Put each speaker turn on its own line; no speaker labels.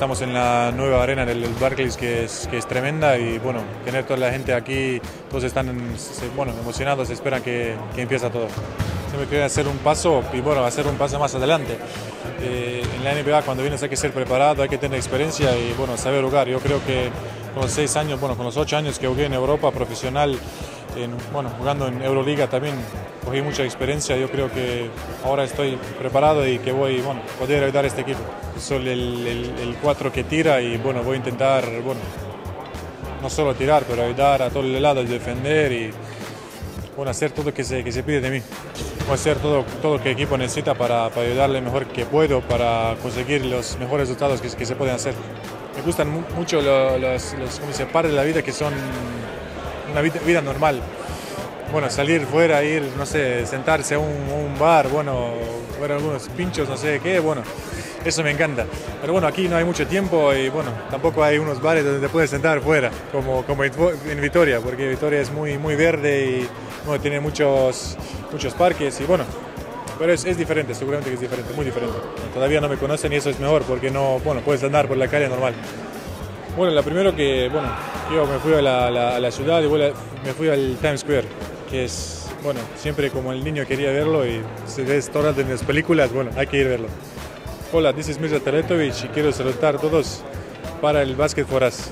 estamos en la nueva arena del Barclays que es, que es tremenda y bueno, tener toda la gente aquí, todos están bueno, emocionados, esperan que, que empiece todo. Siempre quieren hacer un paso y bueno, hacer un paso más adelante. Eh, en la NBA cuando vienes hay que ser preparado, hay que tener experiencia y bueno, saber jugar. Yo creo que con los seis años, bueno, con los ocho años que jugué en Europa profesional, bueno, jugando en Euroliga también cogí mucha experiencia. Yo creo que ahora estoy preparado y que voy, bueno, poder ayudar a este equipo. Soy el, el, cuatro que tira y bueno, voy a intentar, bueno, no solo tirar, pero ayudar a todo el lado, defender y bueno, hacer todo lo que se, que se pide de mí. Voy a hacer todo, todo lo que el equipo necesita para, para ayudarle mejor que puedo para conseguir los mejores resultados que, que se pueden hacer. Me gustan mucho los, los, los como se de la vida que son una vida, normal. Bueno, salir fuera, ir, no sé, sentarse a un, bar, bueno, ver algunos pinchos, no sé qué, bueno, eso me encanta. Pero bueno, aquí no hay mucho tiempo y bueno, tampoco hay unos bares donde te puedes sentar fuera, como, como en Vitoria, porque Vitoria es muy, muy verde y bueno, tiene muchos, muchos parques y bueno, pero es, es, diferente, seguramente que es diferente, muy diferente. Todavía no me conocen y eso es mejor porque no, bueno, puedes andar por la calle normal. Bueno, lo primero que, bueno, yo me fui a la, a la ciudad y me fui al Times Square, que es, bueno, siempre como el niño quería verlo y se ve todas las películas, bueno, hay que ir a verlo. Hola, this is Mirza Teletovic y quiero saludar a todos para el Basket for Us.